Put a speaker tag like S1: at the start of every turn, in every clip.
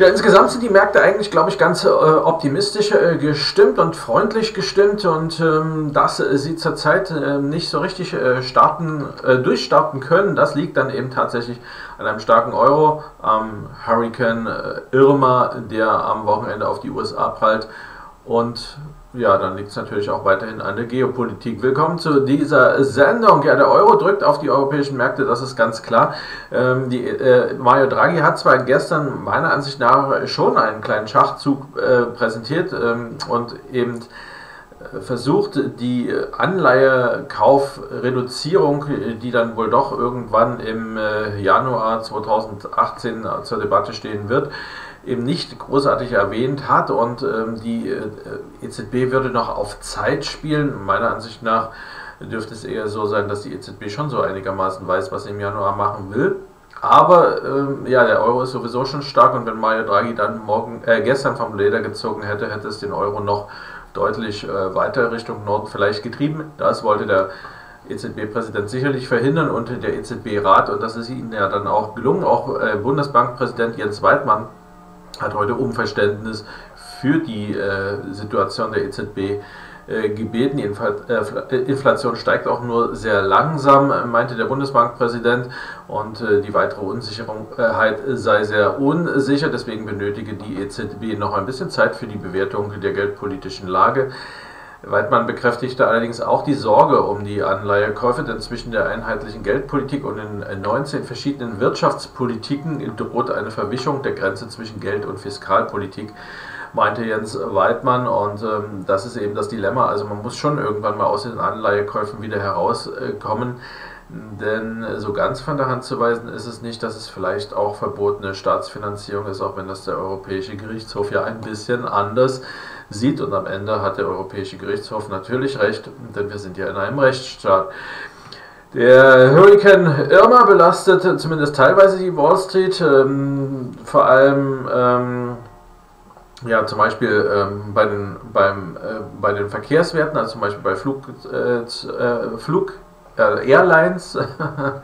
S1: Ja, insgesamt sind die Märkte eigentlich, glaube ich, ganz äh, optimistisch äh, gestimmt und freundlich gestimmt und ähm, dass äh, sie zurzeit äh, nicht so richtig äh, starten, äh, durchstarten können, das liegt dann eben tatsächlich an einem starken Euro, am Hurricane Irma, der am Wochenende auf die USA prallt und ja, dann liegt es natürlich auch weiterhin an der Geopolitik. Willkommen zu dieser Sendung. Ja, der Euro drückt auf die europäischen Märkte, das ist ganz klar. Ähm, die, äh, Mario Draghi hat zwar gestern meiner Ansicht nach schon einen kleinen Schachzug äh, präsentiert ähm, und eben versucht, die Anleihekaufreduzierung, die dann wohl doch irgendwann im äh, Januar 2018 zur Debatte stehen wird, eben nicht großartig erwähnt hat und ähm, die äh, EZB würde noch auf Zeit spielen. Meiner Ansicht nach dürfte es eher so sein, dass die EZB schon so einigermaßen weiß, was sie im Januar machen will. Aber ähm, ja, der Euro ist sowieso schon stark und wenn Mario Draghi dann morgen, äh, gestern vom Leder gezogen hätte, hätte es den Euro noch deutlich äh, weiter Richtung Norden vielleicht getrieben. Das wollte der EZB-Präsident sicherlich verhindern und der EZB-Rat, und das ist ihnen ja dann auch gelungen, auch äh, Bundesbankpräsident Jens Weidmann hat heute um Verständnis für die äh, Situation der EZB gebeten. Die äh, Inflation steigt auch nur sehr langsam, meinte der Bundesbankpräsident, und äh, die weitere Unsicherheit sei sehr unsicher. Deswegen benötige die EZB noch ein bisschen Zeit für die Bewertung der geldpolitischen Lage. Weidmann bekräftigte allerdings auch die Sorge um die Anleihekäufe, denn zwischen der einheitlichen Geldpolitik und den 19 verschiedenen Wirtschaftspolitiken droht eine Verwischung der Grenze zwischen Geld- und Fiskalpolitik, meinte Jens Weidmann. Und ähm, das ist eben das Dilemma. Also man muss schon irgendwann mal aus den Anleihekäufen wieder herauskommen. Denn so ganz von der Hand zu weisen ist es nicht, dass es vielleicht auch verbotene Staatsfinanzierung ist, auch wenn das der Europäische Gerichtshof ja ein bisschen anders sieht. Und am Ende hat der Europäische Gerichtshof natürlich recht, denn wir sind ja in einem Rechtsstaat. Der Hurricane Irma belastet zumindest teilweise die Wall Street, ähm, vor allem ähm, ja, zum Beispiel ähm, bei, den, beim, äh, bei den Verkehrswerten, also zum Beispiel bei Flug, äh, äh Flug äh, Airlines.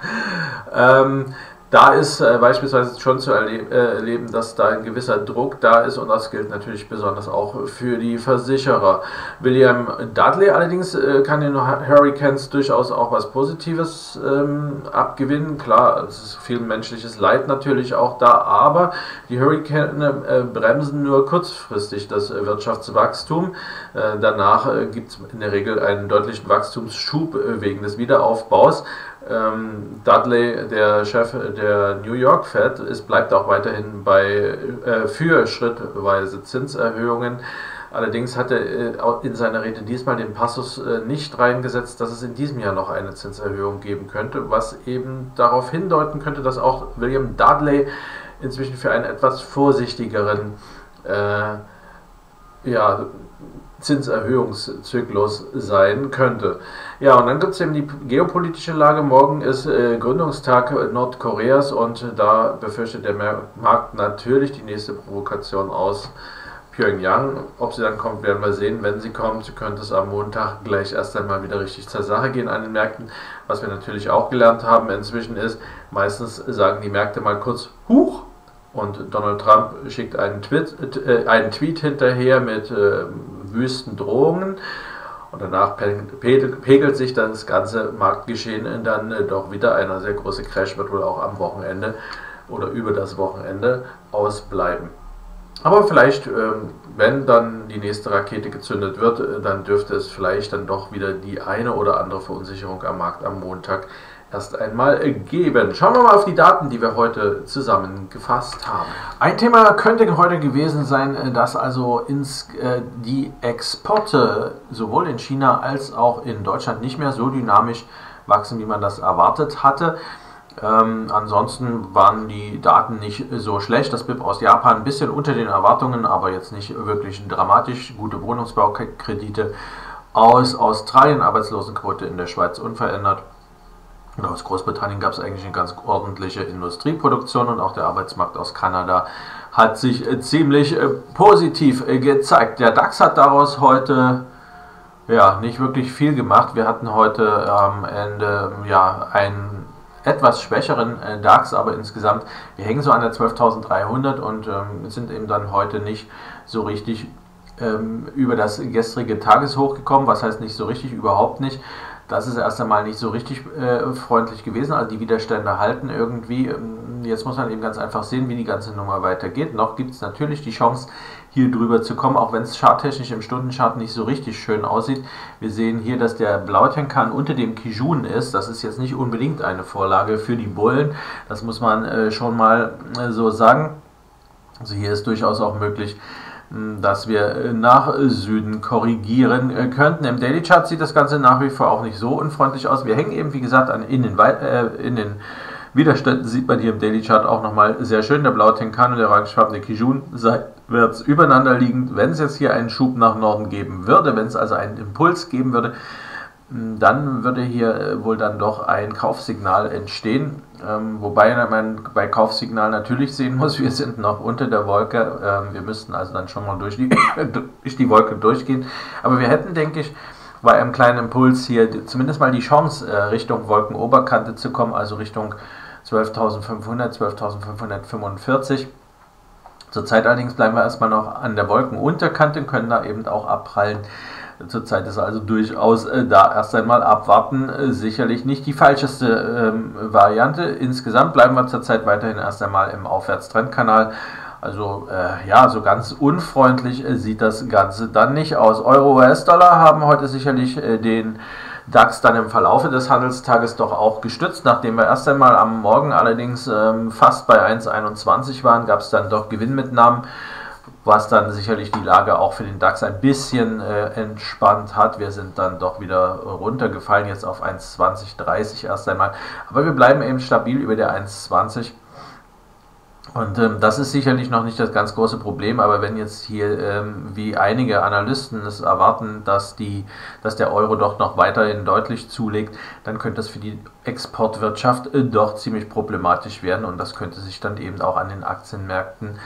S1: ähm, da ist äh, beispielsweise schon zu erleb äh, erleben, dass da ein gewisser Druck da ist und das gilt natürlich besonders auch für die Versicherer. William Dudley allerdings äh, kann den Hurricanes durchaus auch was Positives ähm, abgewinnen. Klar, es ist viel menschliches Leid natürlich auch da, aber die Hurricane äh, bremsen nur kurzfristig das Wirtschaftswachstum. Äh, danach äh, gibt es in der Regel einen deutlichen Wachstumsschub wegen des Wiederaufbaus. Ähm, Dudley, der Chef der New York Fed, ist, bleibt auch weiterhin bei, äh, für schrittweise Zinserhöhungen. Allerdings hat er äh, in seiner Rede diesmal den Passus äh, nicht reingesetzt, dass es in diesem Jahr noch eine Zinserhöhung geben könnte, was eben darauf hindeuten könnte, dass auch William Dudley inzwischen für einen etwas vorsichtigeren äh, ja, Zinserhöhungszyklus sein könnte. Ja, und dann gibt es eben die geopolitische Lage. Morgen ist äh, Gründungstag Nordkoreas und da befürchtet der Markt natürlich die nächste Provokation aus Pyongyang. Ob sie dann kommt, werden wir sehen. Wenn sie kommt, könnte es am Montag gleich erst einmal wieder richtig zur Sache gehen an den Märkten. Was wir natürlich auch gelernt haben inzwischen ist, meistens sagen die Märkte mal kurz Huch und Donald Trump schickt einen Tweet, äh, einen Tweet hinterher mit äh, wüsten Drohungen. Und danach pegelt sich dann das ganze Marktgeschehen dann äh, doch wieder. Einer sehr große Crash wird wohl auch am Wochenende oder über das Wochenende ausbleiben. Aber vielleicht, ähm, wenn dann die nächste Rakete gezündet wird, äh, dann dürfte es vielleicht dann doch wieder die eine oder andere Verunsicherung am Markt am Montag erst einmal geben. Schauen wir mal auf die Daten, die wir heute zusammengefasst haben. Ein Thema könnte heute gewesen sein, dass also ins, äh, die Exporte sowohl in China als auch in Deutschland nicht mehr so dynamisch wachsen, wie man das erwartet hatte. Ähm, ansonsten waren die Daten nicht so schlecht. Das BIP aus Japan ein bisschen unter den Erwartungen, aber jetzt nicht wirklich dramatisch. Gute Wohnungsbaukredite aus Australien, Arbeitslosenquote in der Schweiz unverändert. Und aus Großbritannien gab es eigentlich eine ganz ordentliche Industrieproduktion und auch der Arbeitsmarkt aus Kanada hat sich äh, ziemlich äh, positiv äh, gezeigt. Der DAX hat daraus heute ja, nicht wirklich viel gemacht. Wir hatten heute am Ende ja, ein etwas schwächeren äh, DAX, aber insgesamt, wir hängen so an der 12.300 und ähm, sind eben dann heute nicht so richtig ähm, über das gestrige Tageshoch gekommen. Was heißt nicht so richtig? Überhaupt nicht. Das ist erst einmal nicht so richtig äh, freundlich gewesen. Also die Widerstände halten irgendwie. Ähm, jetzt muss man eben ganz einfach sehen, wie die ganze Nummer weitergeht. Noch gibt es natürlich die Chance, hier drüber zu kommen, auch wenn es charttechnisch im Stundenchart nicht so richtig schön aussieht. Wir sehen hier, dass der Blautenkan unter dem Kijun ist. Das ist jetzt nicht unbedingt eine Vorlage für die Bullen. Das muss man äh, schon mal äh, so sagen. Also hier ist durchaus auch möglich, dass wir nach Süden korrigieren äh, könnten. Im Daily Chart sieht das Ganze nach wie vor auch nicht so unfreundlich aus. Wir hängen eben, wie gesagt, an, in, den, äh, in den Widerständen, sieht man hier im Daily Chart auch nochmal sehr schön. Der blaue Tenkan und der orangefarbene Kijun seitwärts übereinander liegend. Wenn es jetzt hier einen Schub nach Norden geben würde, wenn es also einen Impuls geben würde, dann würde hier äh, wohl dann doch ein Kaufsignal entstehen. Ähm, wobei man bei Kaufsignal natürlich sehen muss, wir sind noch unter der Wolke. Ähm, wir müssten also dann schon mal durch die, durch die Wolke durchgehen. Aber wir hätten, denke ich, bei einem kleinen Impuls hier zumindest mal die Chance, äh, Richtung Wolkenoberkante zu kommen, also Richtung 12.500, 12.545. Zurzeit allerdings bleiben wir erstmal noch an der Wolkenunterkante und können da eben auch abprallen. Zurzeit ist also durchaus äh, da erst einmal abwarten äh, sicherlich nicht die falscheste ähm, Variante. Insgesamt bleiben wir zurzeit weiterhin erst einmal im Aufwärtstrendkanal. Also äh, ja, so ganz unfreundlich äh, sieht das Ganze dann nicht aus. Euro, US-Dollar haben heute sicherlich äh, den DAX dann im Verlaufe des Handelstages doch auch gestützt. Nachdem wir erst einmal am Morgen allerdings ähm, fast bei 1,21 waren, gab es dann doch Gewinnmitnahmen was dann sicherlich die Lage auch für den DAX ein bisschen äh, entspannt hat. Wir sind dann doch wieder runtergefallen, jetzt auf 1,2030 erst einmal. Aber wir bleiben eben stabil über der 1,20. Und ähm, das ist sicherlich noch nicht das ganz große Problem, aber wenn jetzt hier, ähm, wie einige Analysten es erwarten, dass, die, dass der Euro doch noch weiterhin deutlich zulegt, dann könnte das für die Exportwirtschaft äh, doch ziemlich problematisch werden und das könnte sich dann eben auch an den Aktienmärkten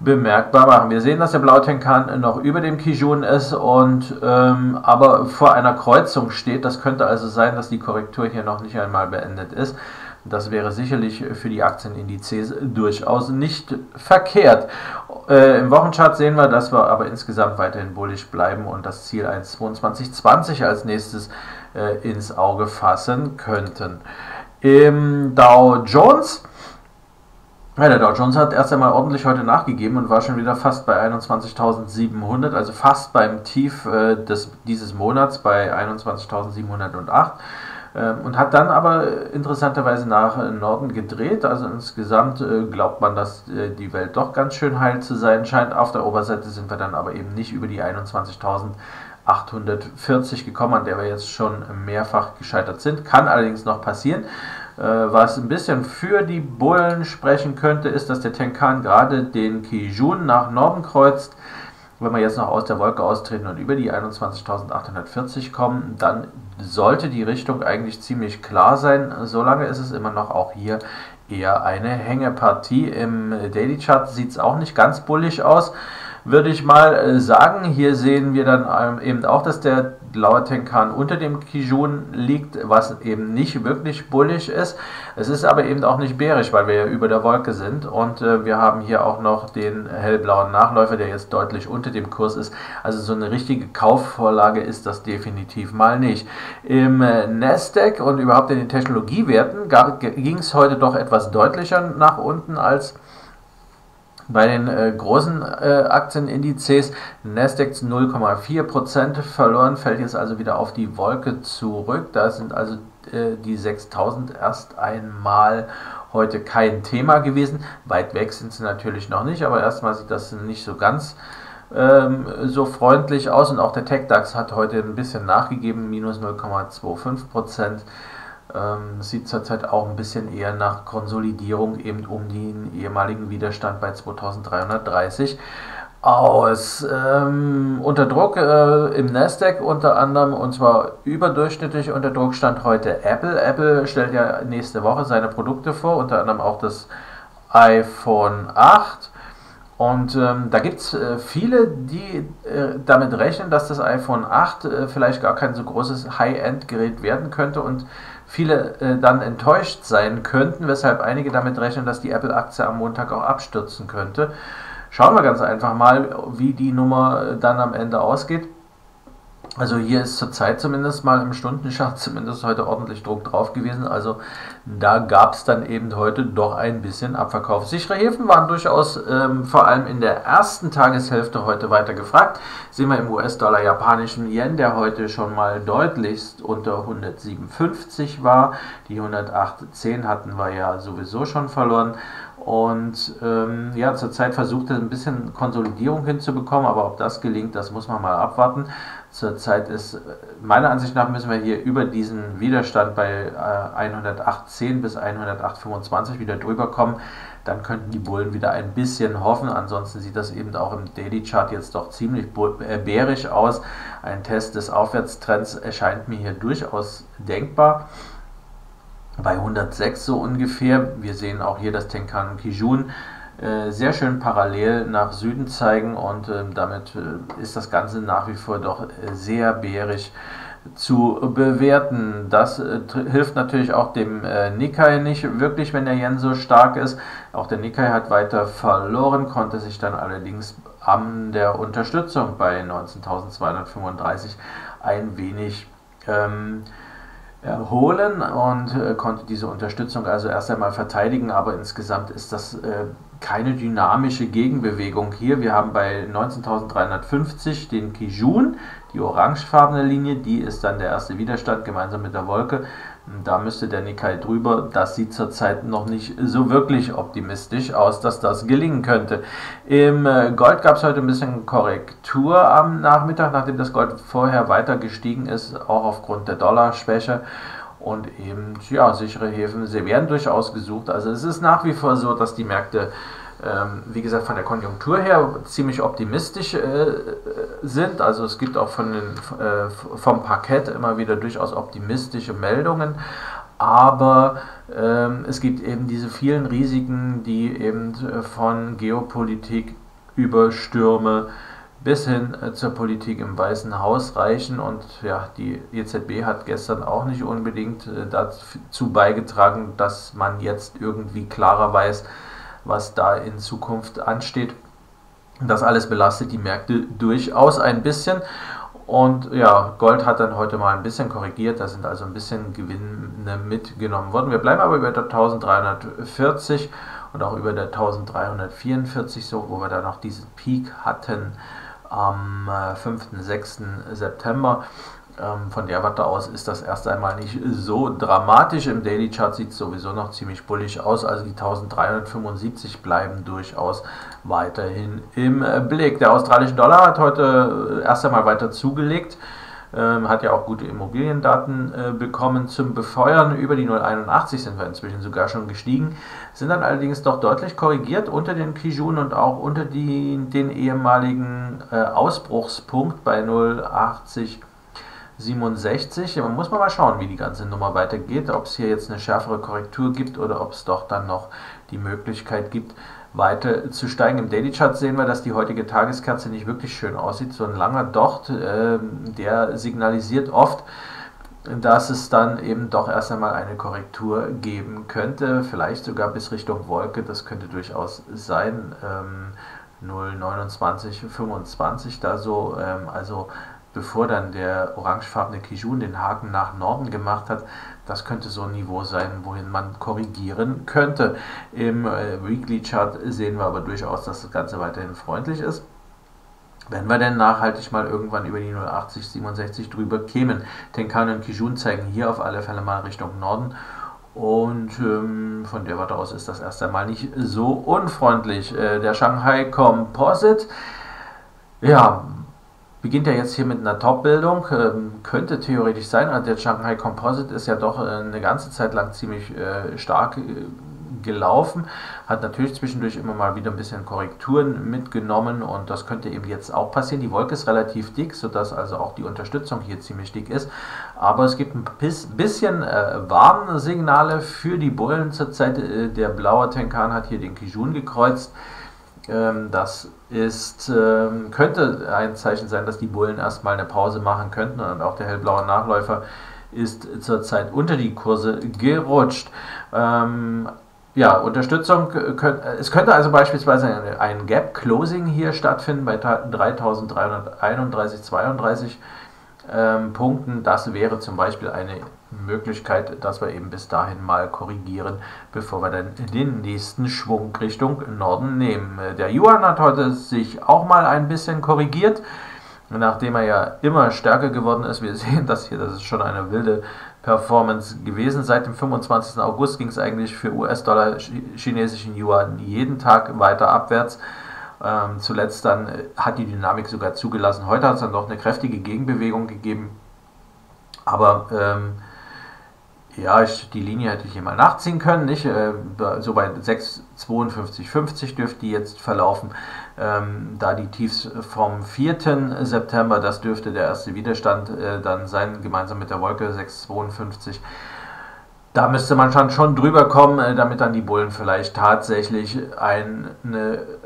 S1: bemerkbar machen. Wir sehen, dass der Blautenkan noch über dem Kijun ist und ähm, aber vor einer Kreuzung steht. Das könnte also sein, dass die Korrektur hier noch nicht einmal beendet ist. Das wäre sicherlich für die Aktienindizes durchaus nicht verkehrt. Äh, Im Wochenchart sehen wir, dass wir aber insgesamt weiterhin bullisch bleiben und das Ziel 1,2220 als nächstes äh, ins Auge fassen könnten. Im Dow Jones ja, der Dow Jones hat erst einmal ordentlich heute nachgegeben und war schon wieder fast bei 21.700, also fast beim Tief äh, des, dieses Monats bei 21.708 äh, und hat dann aber interessanterweise nach Norden gedreht. Also insgesamt äh, glaubt man, dass äh, die Welt doch ganz schön heil zu sein scheint. Auf der Oberseite sind wir dann aber eben nicht über die 21.840 gekommen, an der wir jetzt schon mehrfach gescheitert sind. Kann allerdings noch passieren. Äh, was ein bisschen für die Bullen sprechen könnte, ist, dass der Tenkan gerade den Kijun nach Norden kreuzt. Wenn wir jetzt noch aus der Wolke austreten und über die 21.840 kommen, dann sollte die Richtung eigentlich ziemlich klar sein. Solange ist es immer noch auch hier eher eine Hängepartie. Im Daily Chart sieht es auch nicht ganz bullig aus würde ich mal äh, sagen. Hier sehen wir dann ähm, eben auch, dass der blaue Tenkan unter dem Kijun liegt, was eben nicht wirklich bullig ist. Es ist aber eben auch nicht bärisch, weil wir ja über der Wolke sind und äh, wir haben hier auch noch den hellblauen Nachläufer, der jetzt deutlich unter dem Kurs ist. Also so eine richtige Kaufvorlage ist das definitiv mal nicht. Im äh, Nasdaq und überhaupt in den Technologiewerten ging es heute doch etwas deutlicher nach unten als bei den äh, großen äh, Aktienindizes Nasdaq 0,4% verloren, fällt jetzt also wieder auf die Wolke zurück. Da sind also äh, die 6000 erst einmal heute kein Thema gewesen. Weit weg sind sie natürlich noch nicht, aber erstmal sieht das nicht so ganz ähm, so freundlich aus und auch der TechDAX hat heute ein bisschen nachgegeben, minus 0,25%. Ähm, sieht zurzeit auch ein bisschen eher nach Konsolidierung eben um den ehemaligen Widerstand bei 2330 aus. Ähm, unter Druck äh, im Nasdaq unter anderem und zwar überdurchschnittlich unter Druck stand heute Apple. Apple stellt ja nächste Woche seine Produkte vor, unter anderem auch das iPhone 8. Und ähm, da gibt es äh, viele, die äh, damit rechnen, dass das iPhone 8 äh, vielleicht gar kein so großes High-End-Gerät werden könnte und viele äh, dann enttäuscht sein könnten, weshalb einige damit rechnen, dass die Apple-Aktie am Montag auch abstürzen könnte. Schauen wir ganz einfach mal, wie die Nummer dann am Ende ausgeht. Also hier ist zurzeit zumindest mal im Stundenchart zumindest heute ordentlich Druck drauf gewesen. Also da gab es dann eben heute doch ein bisschen Abverkauf. Sichere Häfen waren durchaus ähm, vor allem in der ersten Tageshälfte heute weiter gefragt. Sehen wir im US-Dollar japanischen Yen, der heute schon mal deutlichst unter 157 war. Die 108,10 hatten wir ja sowieso schon verloren. Und ähm, ja, zurzeit versucht er ein bisschen Konsolidierung hinzubekommen, aber ob das gelingt, das muss man mal abwarten. Zurzeit ist, meiner Ansicht nach, müssen wir hier über diesen Widerstand bei äh, 108,10 bis 108,25 wieder drüber kommen. Dann könnten die Bullen wieder ein bisschen hoffen. Ansonsten sieht das eben auch im Daily Chart jetzt doch ziemlich äh, bärisch aus. Ein Test des Aufwärtstrends erscheint mir hier durchaus denkbar bei 106 so ungefähr. Wir sehen auch hier das Tenkan Kijun äh, sehr schön parallel nach Süden zeigen und äh, damit äh, ist das Ganze nach wie vor doch äh, sehr bärig zu bewerten. Das äh, hilft natürlich auch dem äh, Nikkei nicht wirklich, wenn der Yen so stark ist. Auch der Nikkei hat weiter verloren, konnte sich dann allerdings an der Unterstützung bei 19.235 ein wenig ähm, erholen und äh, konnte diese Unterstützung also erst einmal verteidigen, aber insgesamt ist das äh, keine dynamische Gegenbewegung hier. Wir haben bei 19.350 den Kijun, die orangefarbene Linie, die ist dann der erste Widerstand gemeinsam mit der Wolke. Da müsste der Nikkei drüber. Das sieht zurzeit noch nicht so wirklich optimistisch aus, dass das gelingen könnte. Im äh, Gold gab es heute ein bisschen Korrektur am Nachmittag, nachdem das Gold vorher weiter gestiegen ist, auch aufgrund der Dollarschwäche und eben ja, sichere Häfen. Sie werden durchaus gesucht. Also es ist nach wie vor so, dass die Märkte, ähm, wie gesagt, von der Konjunktur her ziemlich optimistisch äh, sind. Also es gibt auch von den, äh, vom Parkett immer wieder durchaus optimistische Meldungen. Aber ähm, es gibt eben diese vielen Risiken, die eben äh, von Geopolitik über Stürme, bis hin äh, zur Politik im Weißen Haus reichen. Und ja, die EZB hat gestern auch nicht unbedingt äh, dazu beigetragen, dass man jetzt irgendwie klarer weiß, was da in Zukunft ansteht. Das alles belastet die Märkte durchaus ein bisschen. Und ja, Gold hat dann heute mal ein bisschen korrigiert, da sind also ein bisschen Gewinne mitgenommen worden. Wir bleiben aber über der 1340 und auch über der 1344 so, wo wir dann noch diesen Peak hatten am 5. Äh, 6. September. Ähm, von der Warte aus ist das erst einmal nicht so dramatisch. Im Daily Chart sieht es sowieso noch ziemlich bullig aus. Also die 1375 bleiben durchaus weiterhin im Blick. Der australische Dollar hat heute erst einmal weiter zugelegt ähm, hat ja auch gute Immobiliendaten äh, bekommen zum Befeuern. Über die 081 sind wir inzwischen sogar schon gestiegen, sind dann allerdings doch deutlich korrigiert unter den Kijun und auch unter die, den ehemaligen äh, Ausbruchspunkt bei 080. 67. Man muss mal schauen, wie die ganze Nummer weitergeht, ob es hier jetzt eine schärfere Korrektur gibt oder ob es doch dann noch die Möglichkeit gibt, weiter zu steigen. Im Daily Chart sehen wir, dass die heutige Tageskerze nicht wirklich schön aussieht. So ein langer Docht, äh, der signalisiert oft, dass es dann eben doch erst einmal eine Korrektur geben könnte, vielleicht sogar bis Richtung Wolke, das könnte durchaus sein. Ähm, 0,2925 da so, ähm, also bevor dann der orangefarbene Kijun den Haken nach Norden gemacht hat, das könnte so ein Niveau sein, wohin man korrigieren könnte. Im äh, Weekly Chart sehen wir aber durchaus, dass das Ganze weiterhin freundlich ist. Wenn wir denn nachhaltig mal irgendwann über die 080, 67 drüber kämen. Tenkan und Kijun zeigen hier auf alle Fälle mal Richtung Norden. Und ähm, von der Warte aus ist das erst einmal nicht so unfreundlich. Äh, der Shanghai Composite, ja, beginnt ja jetzt hier mit einer Top-Bildung, ähm, könnte theoretisch sein, also der Shanghai Composite ist ja doch äh, eine ganze Zeit lang ziemlich äh, stark äh, gelaufen, hat natürlich zwischendurch immer mal wieder ein bisschen Korrekturen mitgenommen und das könnte eben jetzt auch passieren. Die Wolke ist relativ dick, sodass also auch die Unterstützung hier ziemlich dick ist, aber es gibt ein bisschen äh, Warnsignale für die Bullen zurzeit. Äh, der blaue Tenkan hat hier den Kijun gekreuzt. Ähm, das ist, ähm, könnte ein Zeichen sein, dass die Bullen erstmal eine Pause machen könnten und auch der hellblaue Nachläufer ist zurzeit unter die Kurse gerutscht. Ähm, ja, Unterstützung, es könnte also beispielsweise ein Gap Closing hier stattfinden bei 3331,32 ähm, Punkten. Das wäre zum Beispiel eine Möglichkeit, dass wir eben bis dahin mal korrigieren, bevor wir dann den nächsten Schwung Richtung Norden nehmen. Der Yuan hat heute sich auch mal ein bisschen korrigiert, nachdem er ja immer stärker geworden ist. Wir sehen das hier, das ist schon eine wilde Performance gewesen. Seit dem 25. August ging es eigentlich für US-Dollar, chinesischen Yuan jeden Tag weiter abwärts. Ähm, zuletzt dann äh, hat die Dynamik sogar zugelassen. Heute hat es dann doch eine kräftige Gegenbewegung gegeben. Aber ähm, ja, ich, die Linie hätte ich hier mal nachziehen können. Nicht? Äh, so bei 6,52,50 dürfte die jetzt verlaufen. Ähm, da die Tiefs vom 4. September, das dürfte der erste Widerstand äh, dann sein, gemeinsam mit der Wolke 6,52. Da müsste man schon, schon drüber kommen, äh, damit dann die Bullen vielleicht tatsächlich eine,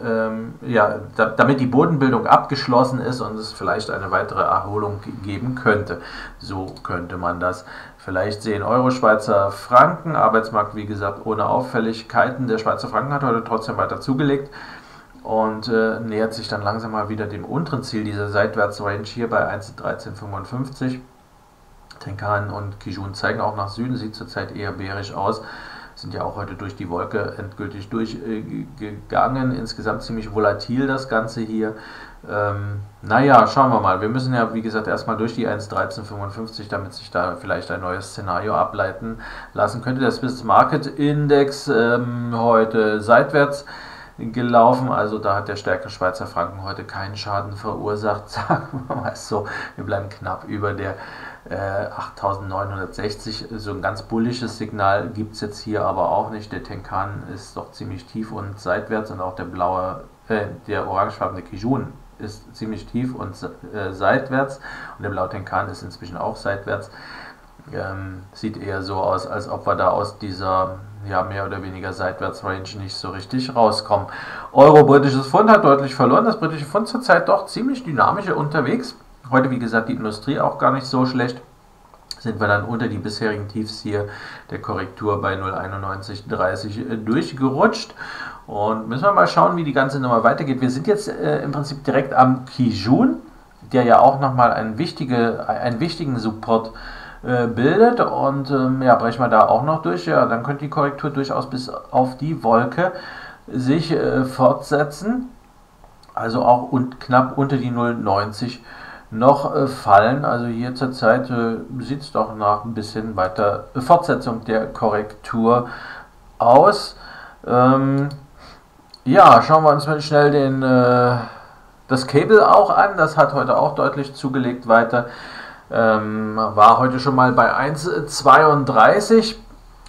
S1: ähm, ja, da, damit die Bodenbildung abgeschlossen ist und es vielleicht eine weitere Erholung geben könnte. So könnte man das vielleicht sehen. Euro, Schweizer Franken, Arbeitsmarkt wie gesagt ohne Auffälligkeiten. Der Schweizer Franken hat heute trotzdem weiter zugelegt und äh, nähert sich dann langsam mal wieder dem unteren Ziel dieser Seitwärtsrange hier bei 1,1355. Tenkan und Kijun zeigen auch nach Süden, sieht zurzeit eher bärisch aus. Sind ja auch heute durch die Wolke endgültig durchgegangen. Äh, Insgesamt ziemlich volatil das Ganze hier. Ähm, naja, schauen wir mal. Wir müssen ja, wie gesagt, erstmal durch die 1.1355, damit sich da vielleicht ein neues Szenario ableiten lassen könnte. Der Swiss Market Index ähm, heute seitwärts gelaufen. Also da hat der stärkere Schweizer Franken heute keinen Schaden verursacht, sagen wir mal so. Wir bleiben knapp über der äh, 8960. So ein ganz bullisches Signal gibt es jetzt hier aber auch nicht. Der Tenkan ist doch ziemlich tief und seitwärts und auch der blaue, äh, der orangefarbene Kijun ist ziemlich tief und äh, seitwärts und der blaue Tenkan ist inzwischen auch seitwärts. Ähm, sieht eher so aus, als ob wir da aus dieser ja, mehr oder weniger Seitwärtsrange nicht so richtig rauskommen. Euro britisches Pfund hat deutlich verloren. Das britische Pfund zurzeit doch ziemlich dynamisch unterwegs. Heute, wie gesagt, die Industrie auch gar nicht so schlecht. Sind wir dann unter die bisherigen Tiefs hier der Korrektur bei 0,9130 durchgerutscht. Und müssen wir mal schauen, wie die ganze Nummer weitergeht. Wir sind jetzt äh, im Prinzip direkt am Kijun, der ja auch nochmal einen, wichtige, einen wichtigen Support äh, bildet. Und ähm, ja, brechen wir da auch noch durch. Ja, dann könnte die Korrektur durchaus bis auf die Wolke sich äh, fortsetzen. Also auch und knapp unter die 0,90 noch äh, fallen. Also hier zurzeit äh, sieht es doch nach ein bisschen weiter Fortsetzung der Korrektur aus. Ähm, ja, schauen wir uns mal schnell den, äh, das Cable auch an. Das hat heute auch deutlich zugelegt weiter. Ähm, war heute schon mal bei 1,32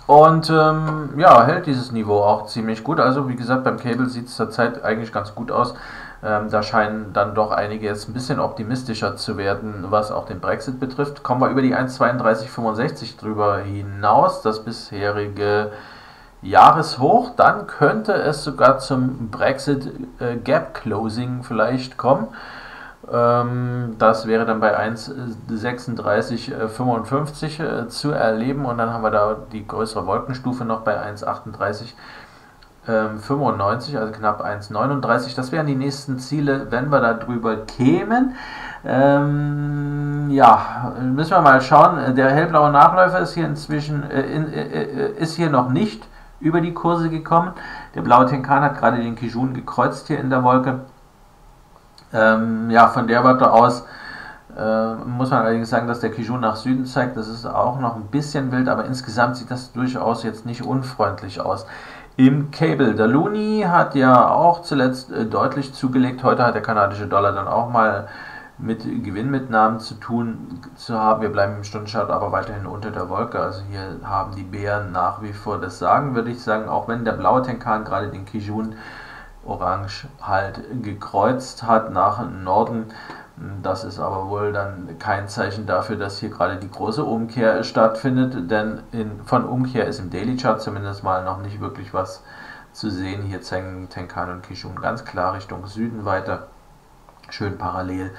S1: und ähm, ja, hält dieses Niveau auch ziemlich gut. Also wie gesagt, beim Cable sieht es zurzeit eigentlich ganz gut aus. Ähm, da scheinen dann doch einige jetzt ein bisschen optimistischer zu werden, was auch den Brexit betrifft. Kommen wir über die 1,3265 drüber hinaus, das bisherige Jahreshoch, dann könnte es sogar zum Brexit äh, Gap Closing vielleicht kommen. Ähm, das wäre dann bei 1,3655 äh, zu erleben und dann haben wir da die größere Wolkenstufe noch bei 1,38. 95, also knapp 1,39. Das wären die nächsten Ziele, wenn wir da drüber kämen. Ähm, ja, müssen wir mal schauen. Der hellblaue Nachläufer ist hier inzwischen äh, in, äh, äh ist hier noch nicht über die Kurse gekommen. Der blaue Tenkan hat gerade den Kijun gekreuzt hier in der Wolke. Ähm, ja, von der Warte aus äh, muss man allerdings sagen, dass der Kijun nach Süden zeigt. Das ist auch noch ein bisschen wild, aber insgesamt sieht das durchaus jetzt nicht unfreundlich aus. Im Cable, der Looney hat ja auch zuletzt äh, deutlich zugelegt. Heute hat der kanadische Dollar dann auch mal mit Gewinnmitnahmen zu tun zu haben. Wir bleiben im Stundenchart aber weiterhin unter der Wolke. Also hier haben die Bären nach wie vor das Sagen, würde ich sagen. Auch wenn der blaue Tenkan gerade den Kijun Orange halt gekreuzt hat nach Norden. Das ist aber wohl dann kein Zeichen dafür, dass hier gerade die große Umkehr stattfindet, denn in, von Umkehr ist im Daily Chart zumindest mal noch nicht wirklich was zu sehen. Hier zeigen Tenkan und Kishun ganz klar Richtung Süden weiter, schön parallel.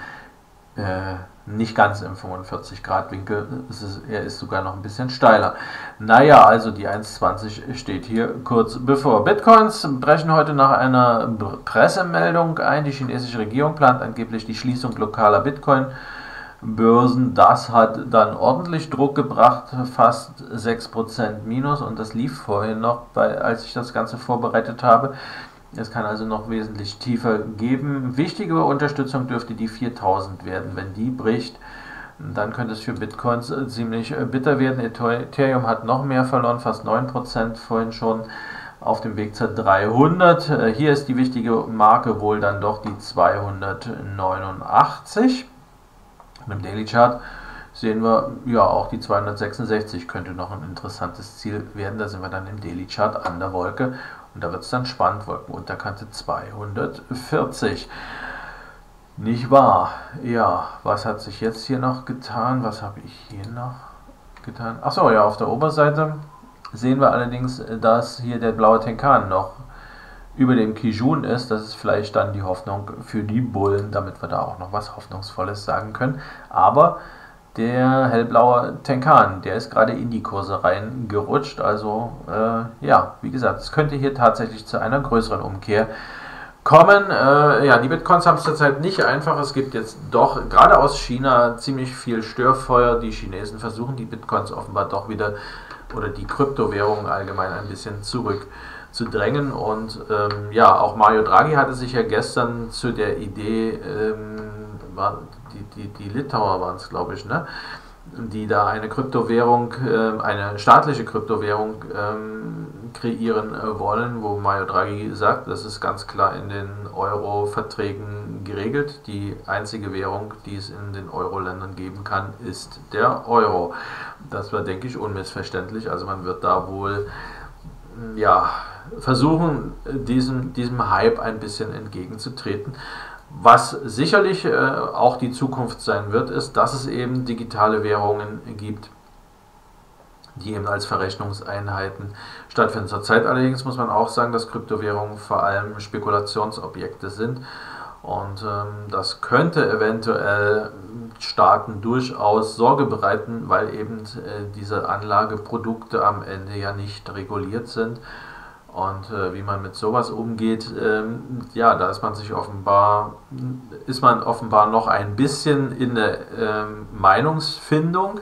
S1: Äh, nicht ganz im 45 Grad Winkel, ist, er ist sogar noch ein bisschen steiler. Naja, also die 1,20 steht hier kurz bevor. Bitcoins brechen heute nach einer Pressemeldung ein. Die chinesische Regierung plant angeblich die Schließung lokaler Bitcoin-Börsen. Das hat dann ordentlich Druck gebracht, fast 6% minus und das lief vorhin noch, bei, als ich das Ganze vorbereitet habe. Es kann also noch wesentlich tiefer geben. Wichtige Unterstützung dürfte die 4000 werden. Wenn die bricht, dann könnte es für Bitcoins äh, ziemlich äh, bitter werden. Ethereum hat noch mehr verloren, fast 9% vorhin schon auf dem Weg zur 300. Äh, hier ist die wichtige Marke wohl dann doch die 289. Und im Daily Chart sehen wir, ja, auch die 266 könnte noch ein interessantes Ziel werden. Da sind wir dann im Daily Chart an der Wolke. Und da wird es dann spannend, Wolkenunterkante 240. Nicht wahr? Ja, was hat sich jetzt hier noch getan? Was habe ich hier noch getan? Achso, ja, auf der Oberseite sehen wir allerdings, dass hier der blaue Tenkan noch über dem Kijun ist. Das ist vielleicht dann die Hoffnung für die Bullen, damit wir da auch noch was Hoffnungsvolles sagen können. Aber der hellblaue Tenkan, der ist gerade in die Kurse reingerutscht. Also äh, ja, wie gesagt, es könnte hier tatsächlich zu einer größeren Umkehr kommen. Äh, ja, die Bitcoins haben es zurzeit nicht einfach. Es gibt jetzt doch gerade aus China ziemlich viel Störfeuer. Die Chinesen versuchen die Bitcoins offenbar doch wieder oder die Kryptowährungen allgemein ein bisschen zurück zu drängen. Und ähm, ja, auch Mario Draghi hatte sich ja gestern zu der Idee ähm, war, die, die, die Litauer waren es, glaube ich, ne? die da eine Kryptowährung, äh, eine staatliche Kryptowährung ähm, kreieren äh, wollen, wo Mario Draghi sagt, das ist ganz klar in den Euro-Verträgen geregelt. Die einzige Währung, die es in den Euro-Ländern geben kann, ist der Euro. Das war, denke ich, unmissverständlich. Also man wird da wohl ja, versuchen, diesem, diesem Hype ein bisschen entgegenzutreten. Was sicherlich äh, auch die Zukunft sein wird, ist, dass es eben digitale Währungen gibt, die eben als Verrechnungseinheiten stattfinden. Zurzeit allerdings muss man auch sagen, dass Kryptowährungen vor allem Spekulationsobjekte sind. Und ähm, das könnte eventuell Staaten durchaus Sorge bereiten, weil eben äh, diese Anlageprodukte am Ende ja nicht reguliert sind. Und äh, wie man mit sowas umgeht, ähm, ja, da ist man sich offenbar, ist man offenbar noch ein bisschen in der ähm, Meinungsfindung.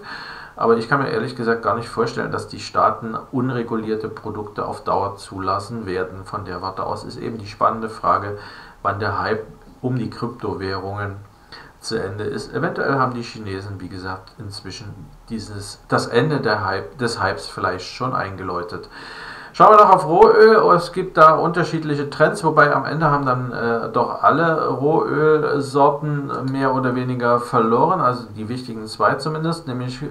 S1: Aber ich kann mir ehrlich gesagt gar nicht vorstellen, dass die Staaten unregulierte Produkte auf Dauer zulassen werden. Von der Warte aus ist eben die spannende Frage, wann der Hype um die Kryptowährungen zu Ende ist. Eventuell haben die Chinesen, wie gesagt, inzwischen dieses, das Ende der Hype, des Hypes vielleicht schon eingeläutet. Schauen wir noch auf Rohöl. Es gibt da unterschiedliche Trends, wobei am Ende haben dann äh, doch alle Rohölsorten mehr oder weniger verloren, also die wichtigen zwei zumindest, nämlich äh,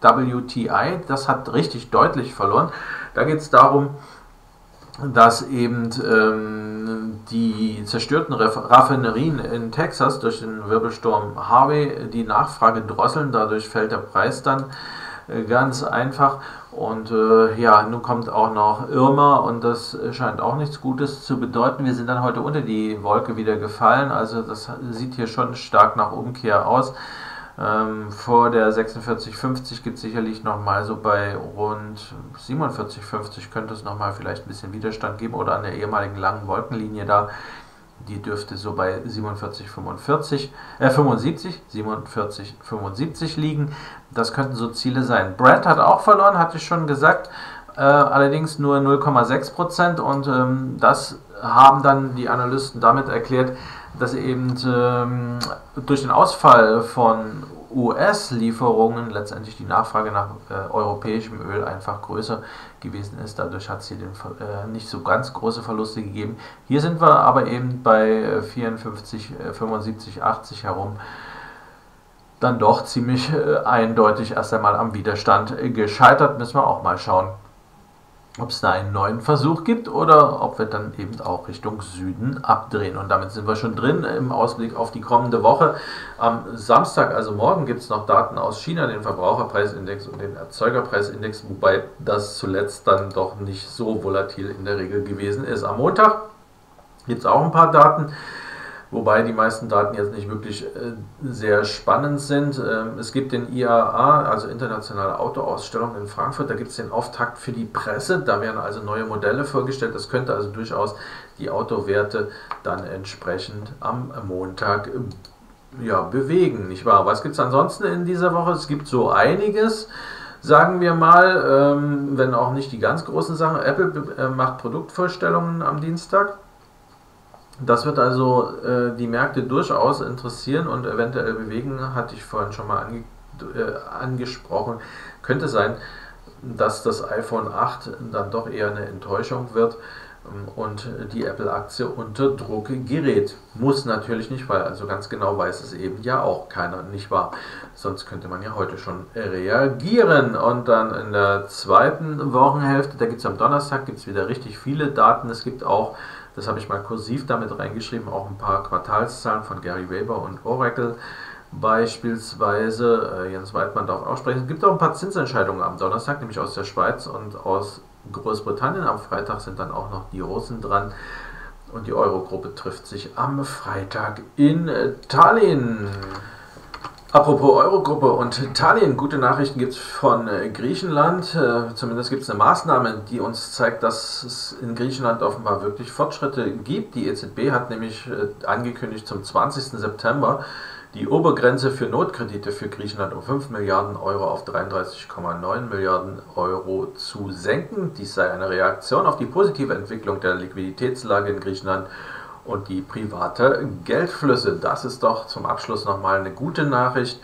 S1: WTI, das hat richtig deutlich verloren. Da geht es darum, dass eben ähm, die zerstörten Raffinerien in Texas durch den Wirbelsturm Harvey die Nachfrage drosseln, dadurch fällt der Preis dann äh, ganz einfach. Und äh, ja, nun kommt auch noch Irma und das scheint auch nichts Gutes zu bedeuten. Wir sind dann heute unter die Wolke wieder gefallen, also das sieht hier schon stark nach Umkehr aus. Ähm, vor der 46,50 gibt es sicherlich nochmal so bei rund 47,50 könnte es nochmal vielleicht ein bisschen Widerstand geben oder an der ehemaligen langen Wolkenlinie da die dürfte so bei 47, 45, äh 75, 47, 75 liegen. Das könnten so Ziele sein. Brent hat auch verloren, hatte ich schon gesagt, äh, allerdings nur 0,6% und ähm, das haben dann die Analysten damit erklärt, dass eben ähm, durch den Ausfall von US-Lieferungen letztendlich die Nachfrage nach äh, europäischem Öl einfach größer gewesen ist. Dadurch hat es hier den, äh, nicht so ganz große Verluste gegeben. Hier sind wir aber eben bei 54, äh, 75, 80 äh, herum dann doch ziemlich äh, eindeutig erst einmal am Widerstand gescheitert. Müssen wir auch mal schauen, ob es da einen neuen Versuch gibt oder ob wir dann eben auch Richtung Süden abdrehen. Und damit sind wir schon drin im Ausblick auf die kommende Woche. Am Samstag, also morgen, gibt es noch Daten aus China, den Verbraucherpreisindex und den Erzeugerpreisindex, wobei das zuletzt dann doch nicht so volatil in der Regel gewesen ist. Am Montag gibt es auch ein paar Daten wobei die meisten Daten jetzt nicht wirklich äh, sehr spannend sind. Ähm, es gibt den IAA, also Internationale Autoausstellung in Frankfurt, da gibt es den Auftakt für die Presse, da werden also neue Modelle vorgestellt. Das könnte also durchaus die Autowerte dann entsprechend am Montag ja, bewegen, nicht wahr? Was gibt es ansonsten in dieser Woche? Es gibt so einiges sagen wir mal, ähm, wenn auch nicht die ganz großen Sachen. Apple äh, macht Produktvorstellungen am Dienstag. Das wird also äh, die Märkte durchaus interessieren und eventuell bewegen, hatte ich vorhin schon mal ange äh, angesprochen. Könnte sein, dass das iPhone 8 dann doch eher eine Enttäuschung wird ähm, und die Apple-Aktie unter Druck gerät. Muss natürlich nicht, weil also ganz genau weiß es eben ja auch keiner, nicht wahr? Sonst könnte man ja heute schon reagieren. Und dann in der zweiten Wochenhälfte, da gibt es am Donnerstag gibt's wieder richtig viele Daten. Es gibt auch das habe ich mal kursiv damit reingeschrieben, auch ein paar Quartalszahlen von Gary Weber und Oracle beispielsweise. Äh, Jens Weidmann darf auch sprechen. Es gibt auch ein paar Zinsentscheidungen am Donnerstag, nämlich aus der Schweiz und aus Großbritannien. Am Freitag sind dann auch noch die Russen dran. Und die Eurogruppe trifft sich am Freitag in Tallinn. Apropos Eurogruppe und Italien, gute Nachrichten gibt es von äh, Griechenland. Äh, zumindest gibt es eine Maßnahme, die uns zeigt, dass es in Griechenland offenbar wirklich Fortschritte gibt. Die EZB hat nämlich äh, angekündigt, zum 20. September die Obergrenze für Notkredite für Griechenland um 5 Milliarden Euro auf 33,9 Milliarden Euro zu senken. Dies sei eine Reaktion auf die positive Entwicklung der Liquiditätslage in Griechenland und die private Geldflüsse. Das ist doch zum Abschluss nochmal eine gute Nachricht.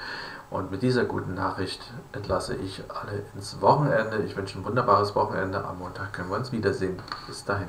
S1: Und mit dieser guten Nachricht entlasse ich alle ins Wochenende. Ich wünsche ein wunderbares Wochenende. Am Montag können wir uns wiedersehen. Bis dahin.